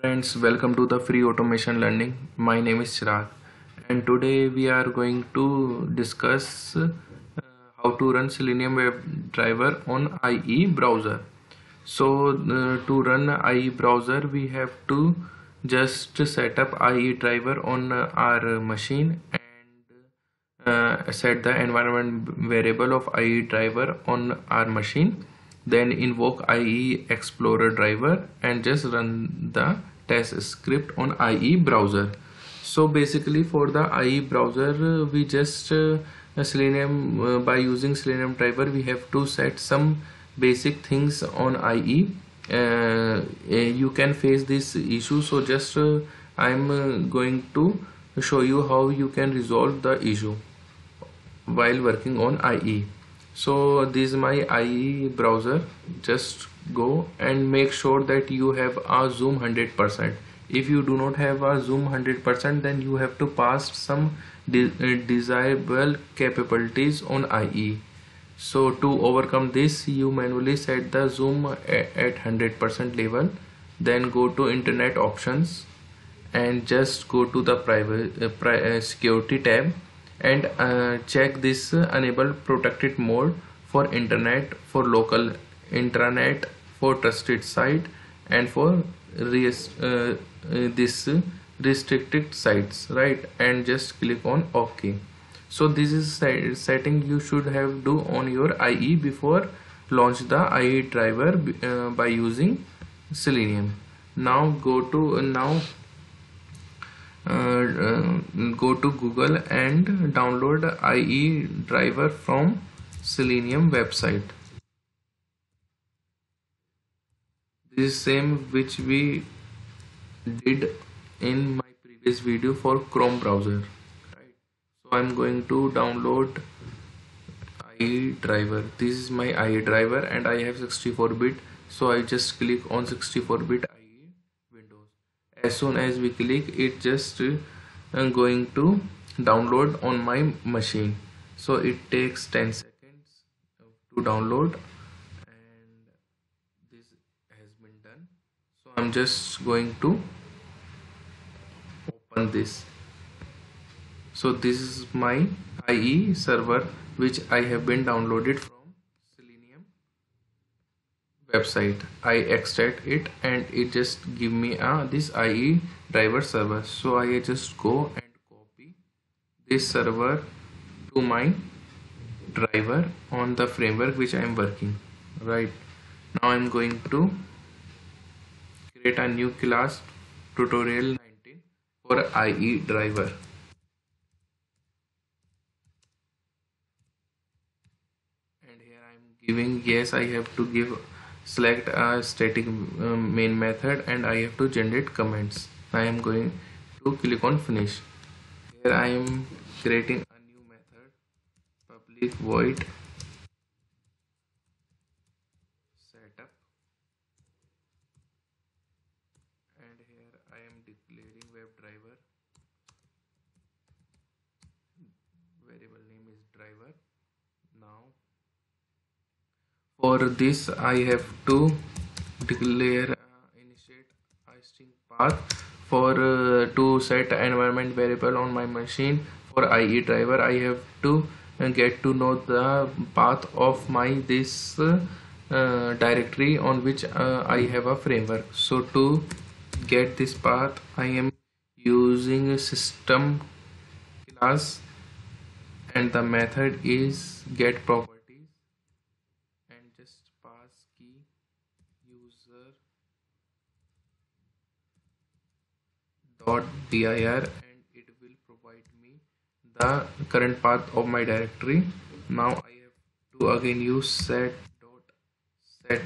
friends welcome to the free automation learning. My name is Chirag. And today we are going to discuss uh, how to run selenium WebDriver on IE browser. So uh, to run IE browser we have to just set up IE driver on uh, our machine and uh, set the environment variable of IE driver on our machine then invoke IE Explorer driver and just run the test script on IE browser. So basically for the IE browser we just uh, Selenium uh, by using Selenium driver we have to set some basic things on IE uh, you can face this issue. So just uh, I'm uh, going to show you how you can resolve the issue while working on IE so this is my IE browser. Just go and make sure that you have a zoom 100% if you do not have a zoom 100% then you have to pass some de uh, desirable capabilities on IE so to overcome this you manually set the zoom at 100% level. Then go to internet options and just go to the private uh, pri uh, security tab and uh, check this uh, enable protected mode for internet for local intranet for trusted site and for uh, this restricted sites right? And just click on ok. So this is setting you should have do on your IE before launch the IE driver uh, by using selenium. Now go to uh, now uh, uh, Uh, go to Google and download IE driver from Selenium website. This is same which we did in my previous video for Chrome browser. Right. So I'm going to download IE driver. This is my IE driver and I have 64 bit. So I just click on 64 bit as soon as we click it just uh, going to download on my machine. So it takes 10 seconds to download and this has been done. So I'm just going to open this. So this is my IE server which I have been downloaded website. I extract it and it just give me a this IE driver server. So I just go and copy this server to my driver on the framework which I am working right? Now I'm going to create a new class tutorial 19 for IE driver. And here I'm giving yes I have to give select a static um, main method and I have to generate comments. I am going to click on finish. Here I am creating a new method public void setup and here I am declaring WebDriver variable name is driver now for this I have to declare uh, initiate string path for uh, to set environment variable on my machine for IE driver. I have to uh, get to know the path of my this uh, directory on which uh, I have a framework. So to get this path I am using a system class and the method is get property dot dir and it will provide me the current path of my directory. Now I have to again use set dot set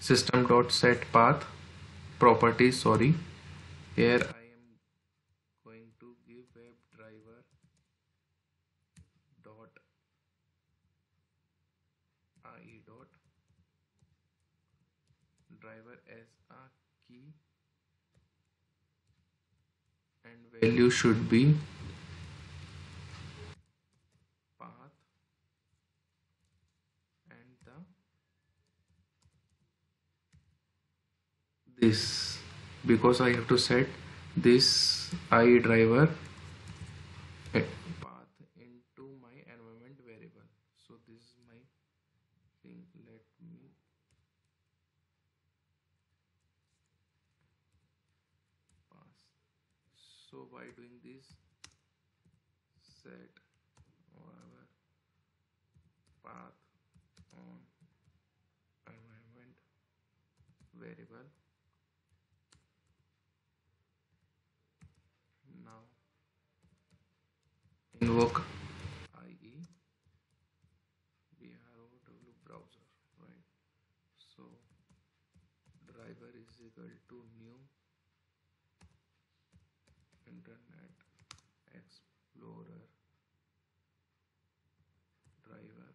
system dot set path properties sorry. Here I am going to give web driver dot ie dot driver as a key and value should be path and the this. Because I have to set this i driver path into my environment variable. So this is my thing. Let me pass so by doing this set. Whatever. Path on environment. Variable. Now. Invoke. IE BROW browser. Right. So driver is equal to new internet explorer driver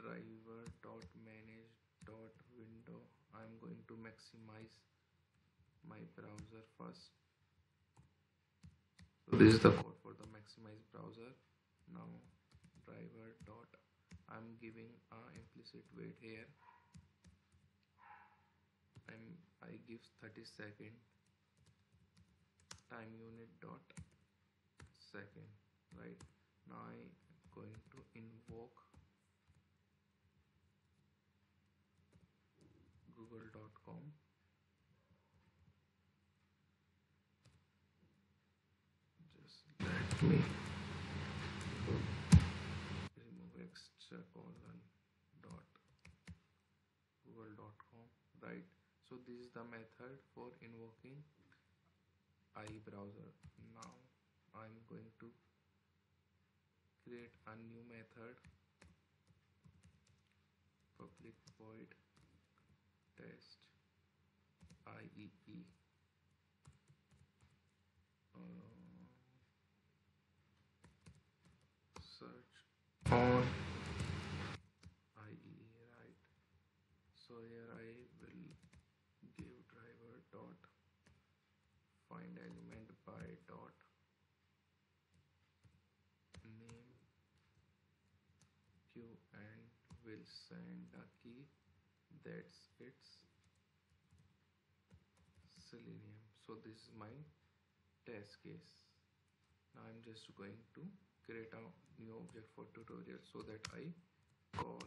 driver dot manage dot window. I'm going to maximize my browser first. So this is the code for the maximize browser. Now driver dot i'm giving a implicit wait here. I'm i give 30 second time unit dot second right? Now i going to invoke google.com just let me remove extra colon dot google.com right so this is the method for invoking IE browser. Now I'm going to create a new method public void test IEE uh, search on IE right? So here I dot find element by dot name q and will send a key that's its selenium. So this is my test case. Now i'm just going to create a new object for tutorial so that i call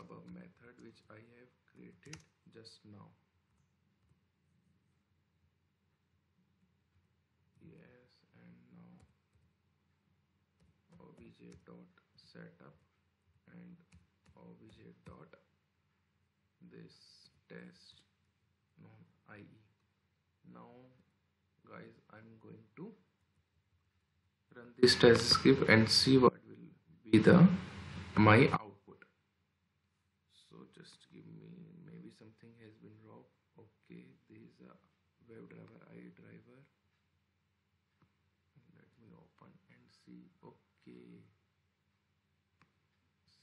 above method which i have created just now yes and now obj dot setup and obj dot this test. Non ie now guys i'm going to run this test script and see what will be the my output so just give me maybe something has been wrong okay this is a WebDriver IE driver let me open and see okay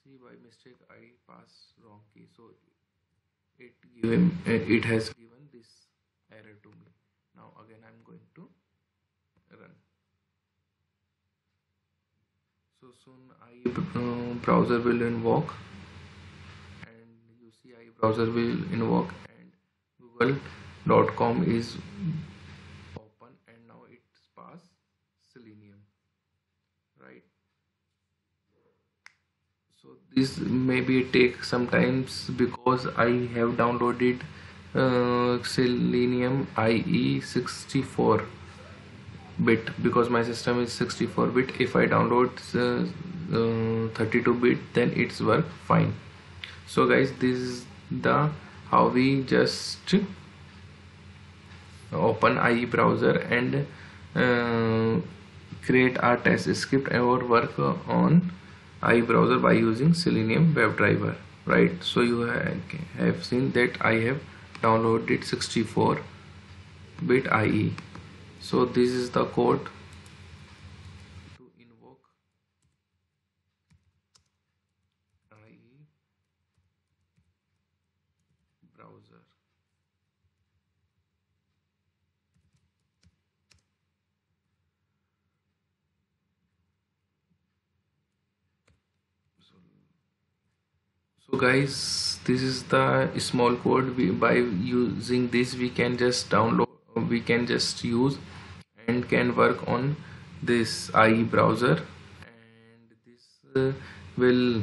see by mistake I pass wrong key. So it given it has given this error to me. Now again I'm going to run. So soon I uh, browser will invoke. And you see I browser will invoke. And google.com is open. And now it's pass selenium. Right so this maybe take sometimes because I have downloaded uh, selenium IE 64 bit because my system is 64 bit. If I download uh, uh, 32 bit then it's work fine. So guys this is the how we just open IE browser and uh, create our test script or work on IE browser by using Selenium WebDriver right? So you have seen that I have downloaded 64 bit IE so this is the code to invoke IE browser so guys this is the small code we, by using this we can just download we can just use and can work on this IE browser. And this uh, will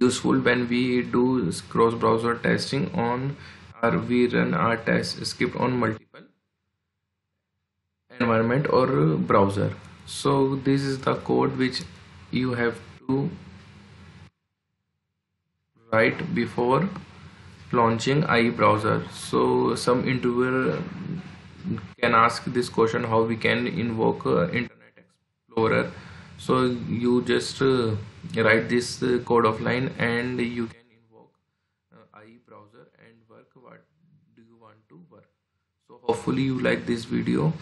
useful when we do cross browser testing on or we run our test script on multiple environment or browser. So this is the code which you have to write before launching IE browser. So some interviewer can ask this question how we can invoke uh, internet explorer. So you just uh, write this uh, code offline and you can invoke uh, IE browser and work. What do you want to work? So hopefully you like this video